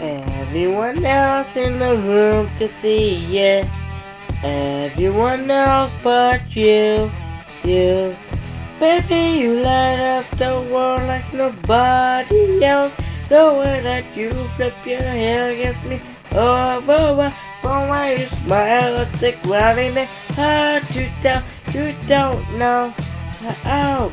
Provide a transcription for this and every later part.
Everyone else in the room could see you. Everyone else but you, you. Baby, you light up the world like nobody else. The way that you flip your hair against me over, from why you smile at the and it's hard to tell. You don't know how.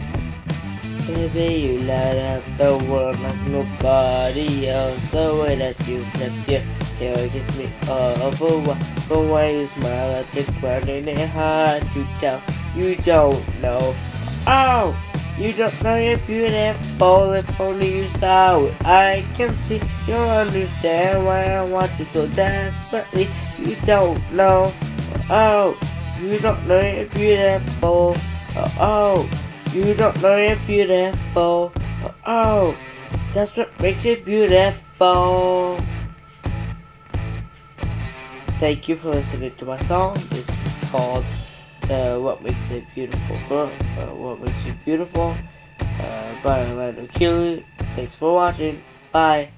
Baby, you light up the world like nobody else. The way that you flip your hair gets me overwhelmed. The way you smile at the crowd and it's hard to tell. You don't know. Oh, you don't know you're beautiful if only you saw it. I can see you understand why I want you so desperately. You don't know. Oh, you don't know you're beautiful. Oh. oh. You don't know you're beautiful. Oh, that's what makes you beautiful. Thank you for listening to my song. This is called uh, What Makes a Beautiful Girl. Uh, what Makes You Beautiful uh, by Orlando Kealey. Thanks for watching. Bye.